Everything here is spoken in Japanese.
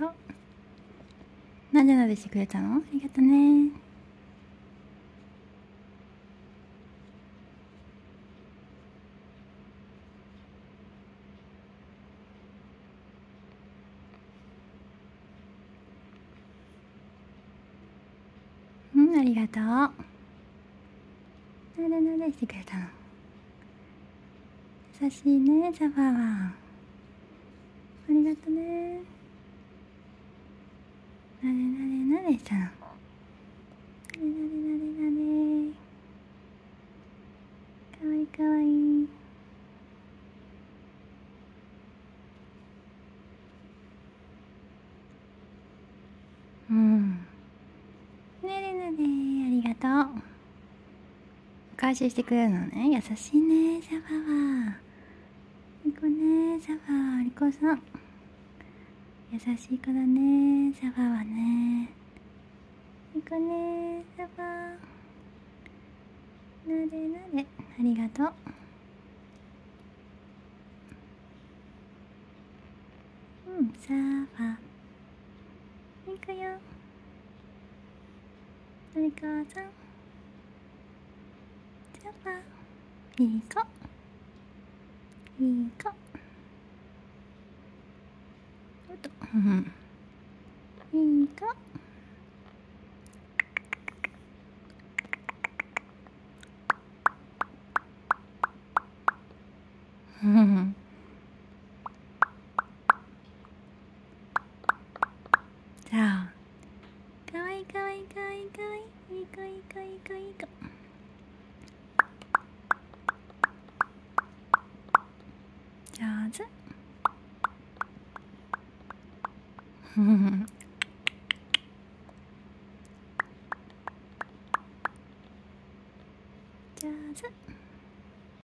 と。うなでなでしてくれたの？ありがとね。うんありがとう。なでなでしてくれたの？優しいねザバは。ありがとねなでなでなでしたのなでなでなでなでかわいいかわいい。うん。ねでなでありがとう。回収してくれるのね。優しいねザバは。リコねザバ。リコさん。優しい子だねザバはね。リコね。ザバ。なでなで。ありがとう。うんザバ。いくよ。リコさん。ザバ。いい子。いい子。おっと。うん。いい子。じゃあかわいいかわいいかわいいかわいいいい子いい子いい子いい。子上手。ふふふ上手。